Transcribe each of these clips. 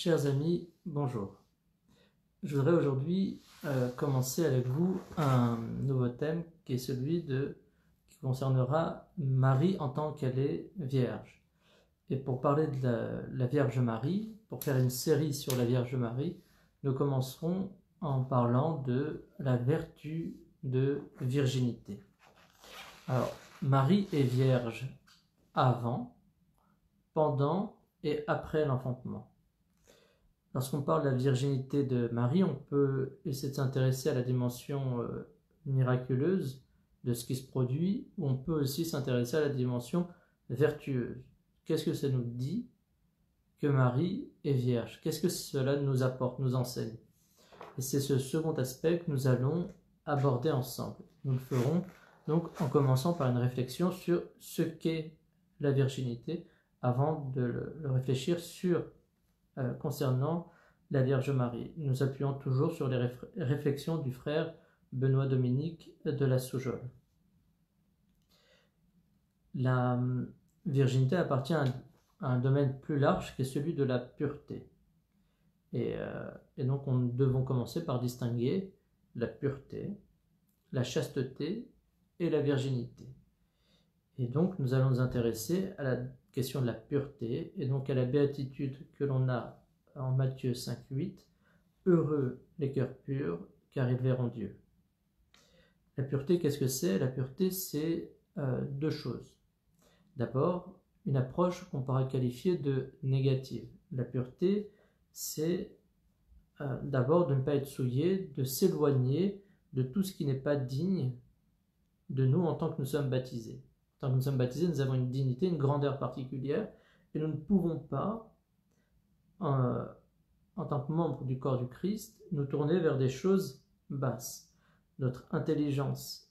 Chers amis, bonjour. Je voudrais aujourd'hui euh, commencer avec vous un nouveau thème qui est celui de qui concernera Marie en tant qu'elle est vierge. Et pour parler de la, la, Vierge Marie, pour faire une série sur la Vierge Marie, nous commencerons en parlant de la vertu de virginité. Alors, Marie est vierge avant, pendant et après l'enfantement. Lorsqu'on parle de la virginité de Marie, on peut essayer de s'intéresser à la dimension euh, miraculeuse de ce qui se produit, ou on peut aussi s'intéresser à la dimension vertueuse. Qu'est-ce que ça nous dit que Marie est vierge? Qu'est-ce que cela nous apporte, nous enseigne? Et c'est ce second aspect que nous allons aborder ensemble. Nous le ferons donc en commençant par une réflexion sur ce qu'est la virginité avant de le réfléchir sur euh, concernant la Vierge Marie. Nous appuyons toujours sur les réflexions du frère Benoît Dominique de la Soujole. La hum, virginité appartient à un, domaine plus large qui est celui de la pureté. Et, euh, et donc, nous devons commencer par distinguer la pureté, la chasteté et la virginité. Et donc, nous allons nous intéresser à la de la pureté, et donc à la béatitude que l'on a en Matthieu 5, 8, Heureux les cœurs purs, car ils verront Dieu. La pureté, qu'est-ce que c'est? La pureté, c'est euh, deux choses. D'abord, une approche qu'on pourra qualifier de négative. La pureté, c'est euh, d'abord de ne pas être souillé, de s'éloigner de tout ce qui n'est pas digne de nous en tant que nous sommes baptisés. Tant que nous sommes baptisés, nous avons une dignité, une grandeur particulière, et nous ne pouvons pas, euh, en tant que membres du corps du Christ, nous tourner vers des choses basses. Notre intelligence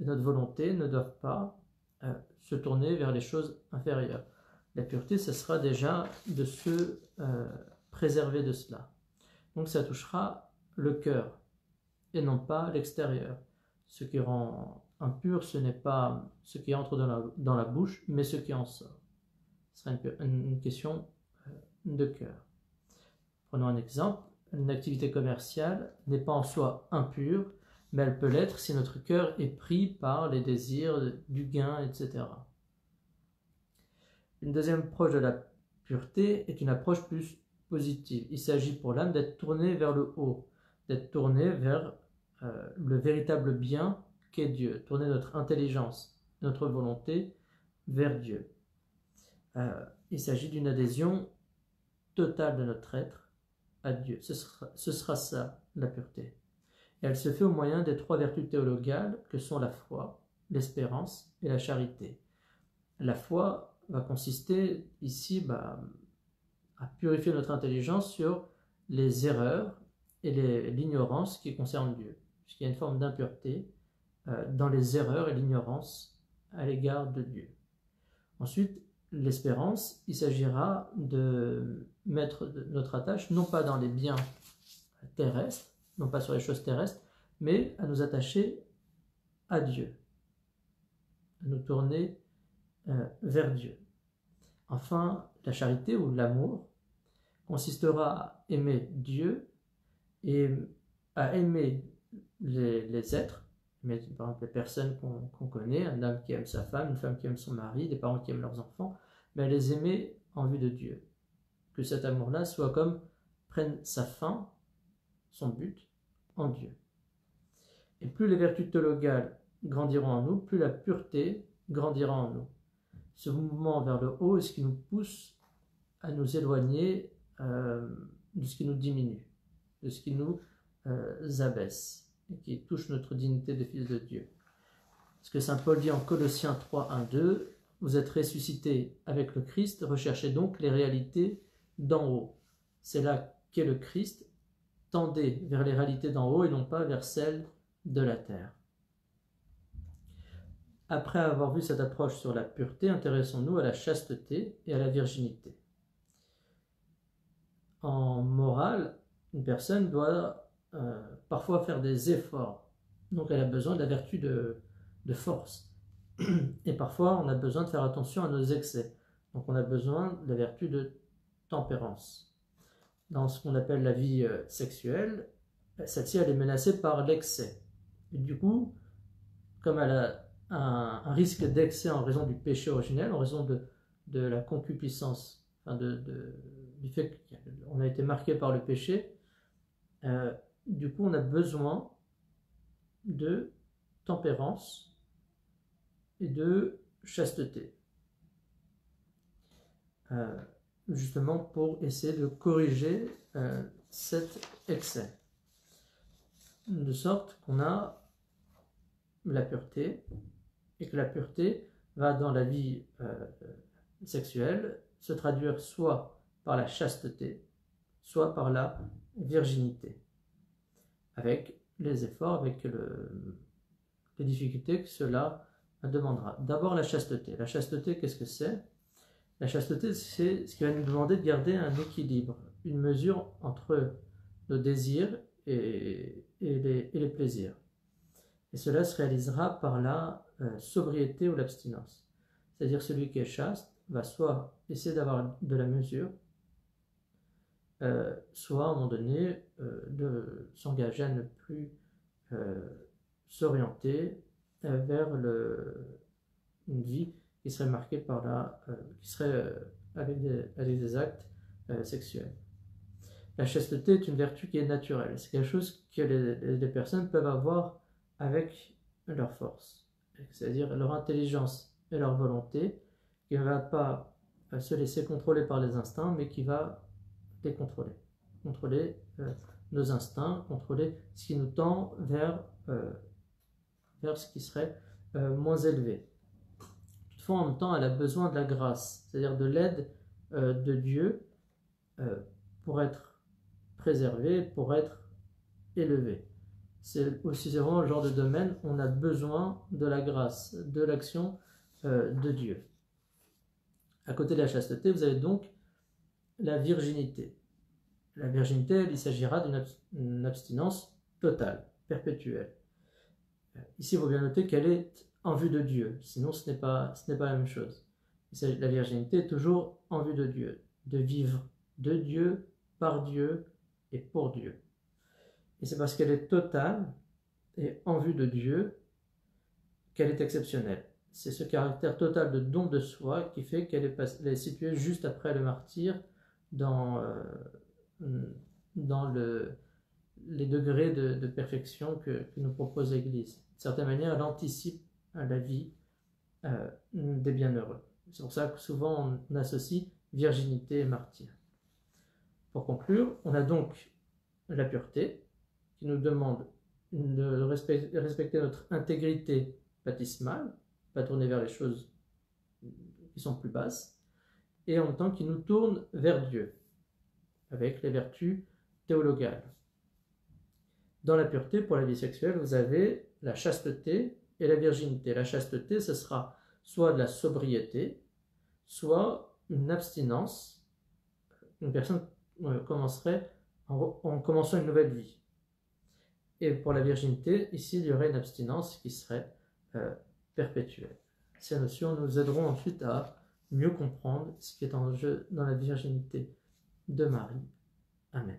et notre volonté ne doivent pas euh, se tourner vers les choses inférieures. La pureté, ce sera déjà de se euh, préserver de cela. Donc ça touchera le cœur et non pas l'extérieur, ce qui rend Impur, ce n'est pas ce qui entre dans la, bouche, mais ce qui en sort. Ce sera une, une question euh, de cœur. Prenons un exemple. Une activité commerciale n'est pas en soi impure, mais elle peut l'être si notre cœur est pris par les désirs du gain, etc. Une deuxième approche de la pureté est une approche plus positive. Il s'agit pour l'âme d'être tournée vers le haut, d'être tournée vers euh, le véritable bien Dieu, tourner notre intelligence, notre volonté vers Dieu. Euh, il s'agit d'une adhésion totale de notre être à Dieu. Ce sera, ça, la pureté. Et elle se fait au moyen des trois vertus théologales que sont la foi, l'espérance et la charité. La foi va consister ici bah, à purifier notre intelligence sur les erreurs et l'ignorance qui concernent Dieu, puisqu'il y a une forme d'impureté dans les erreurs et l'ignorance à l'égard de Dieu. Ensuite, l'espérance, il s'agira de mettre notre attache non pas dans les biens terrestres, non pas sur les choses terrestres, mais à nous attacher à Dieu, à nous tourner euh, vers Dieu. Enfin, la charité ou l'amour consistera à aimer Dieu et à aimer les êtres mais par exemple les personnes qu'on connaît, un homme qui aime sa femme, une femme qui aime son mari, des parents qui aiment leurs enfants, mais les aimer en vue de Dieu. Que cet amour-là soit comme prenne sa fin, son but, en Dieu. Et plus les vertus théologales grandiront en nous, plus la pureté grandira en nous. Ce mouvement vers le haut est ce qui nous pousse à nous éloigner euh, de ce qui nous diminue, de ce qui nous euh, abaisse et qui touche notre dignité de fils de Dieu. Ce que Saint Paul dit en Colossiens 3, 1, 2, vous êtes ressuscités avec le Christ, recherchez donc les réalités d'en haut. C'est là qu'est le Christ, tendez vers les réalités d'en haut et non pas vers celles de la terre. Après avoir vu cette approche sur la pureté, intéressons-nous à la chasteté et à la virginité. En morale, une personne doit euh, parfois faire des efforts. Donc elle a besoin de la vertu de, force. Et parfois on a besoin de faire attention à nos excès. Donc on a besoin de la vertu de tempérance. dans ce qu'on appelle la vie euh, sexuelle, celle-ci elle est menacée par l'excès. Et du coup, comme elle a un, risque d'excès en raison du péché originel, en raison de, de la concupiscence, enfin de, du fait qu'on a été marqué par le péché, euh, du coup on a besoin de tempérance et de chasteté. Euh, justement pour essayer de corriger euh, cet excès. De sorte qu'on a la pureté et que la pureté va dans la vie euh, sexuelle se traduire soit par la chasteté, soit par la virginité, avec les efforts, avec les difficultés que cela demandera. D'abord la chasteté. La chasteté, qu'est-ce que c'est? La chasteté, c'est ce qui va nous demander de garder un équilibre, une mesure entre nos désirs et, les, et plaisirs. Et cela se réalisera par la euh, sobriété ou l'abstinence. C'est-à-dire celui qui est chaste va soit essayer d'avoir de la mesure, euh, soit à un moment donné euh, de s'engager à ne plus s'orienter vers le, une vie qui serait marquée par la, qui serait avec des, avec, des, actes sexuels. La chasteté est une vertu qui est naturelle. C'est quelque chose que les, les personnes peuvent avoir avec leur force, c'est-à-dire leur intelligence et leur volonté, qui ne va pas se laisser contrôler par les instincts, mais qui va contrôler. Contrôler euh, nos instincts, contrôler ce qui nous tend vers, euh, vers ce qui serait euh, moins élevé. Toutefois, en même temps, elle a besoin de la grâce, c'est-à-dire de l'aide de Dieu pour être préservée, pour être élevée c'est aussi vraiment le genre de domaine on a besoin de la grâce, de l'action de Dieu. À côté de la chasteté, vous avez donc la virginité. La virginité, il s'agira d'une abstinence totale, perpétuelle. Ici, il faut bien noter qu'elle est en vue de Dieu, sinon ce n'est pas, pas la même chose. La virginité est toujours en vue de Dieu, de vivre de Dieu, par Dieu et pour Dieu. Et c'est parce qu'elle est totale et en vue de Dieu qu'elle est exceptionnelle. C'est ce caractère total de don de soi qui fait qu'elle est, située juste après le martyr dans, euh, dans le, les degrés de, perfection que, nous propose l'Église. De certaine manière, elle anticipe la vie euh, des bienheureux. C'est pour ça que souvent on associe virginité et martyr. Pour conclure, on a donc la pureté, qui nous demande de respecter notre intégrité baptismale, pas tourner vers les choses qui sont plus basses, et en même temps qui nous tourne vers Dieu, avec les vertus théologales. Dans la pureté, pour la vie sexuelle, vous avez la chasteté et la virginité. La chasteté, ce sera soit de la sobriété, soit une abstinence. Une personne euh, commencerait en commençant une nouvelle vie. Et pour la virginité, ici, il y aurait une abstinence qui serait euh, perpétuelle. Ces notions nous aideront ensuite à mieux comprendre ce qui est en jeu dans la virginité de Marie. Amen.